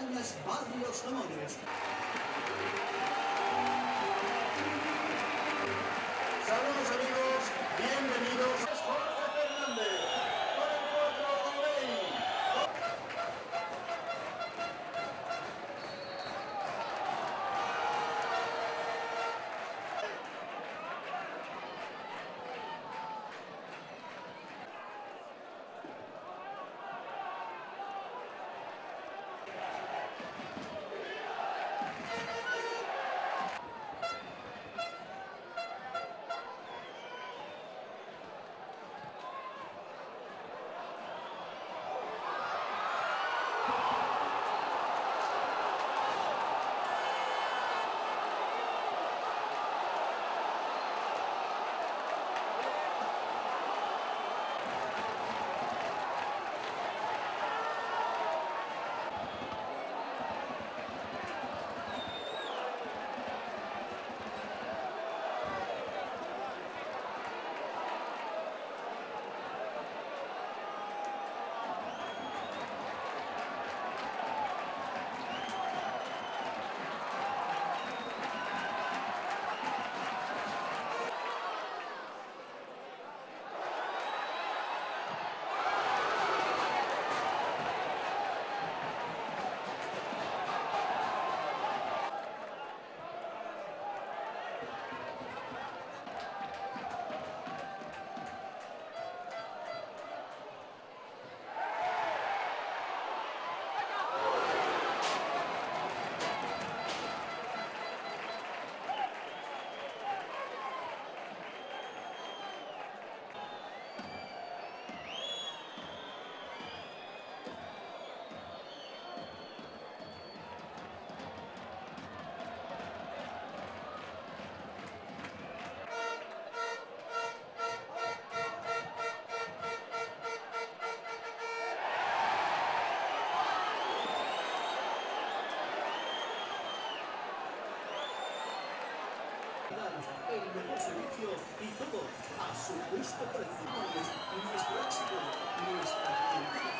Cabañas Barrios Amores. El mejor servicio y todo a su justo precio. Nuestro éxito, nuestra.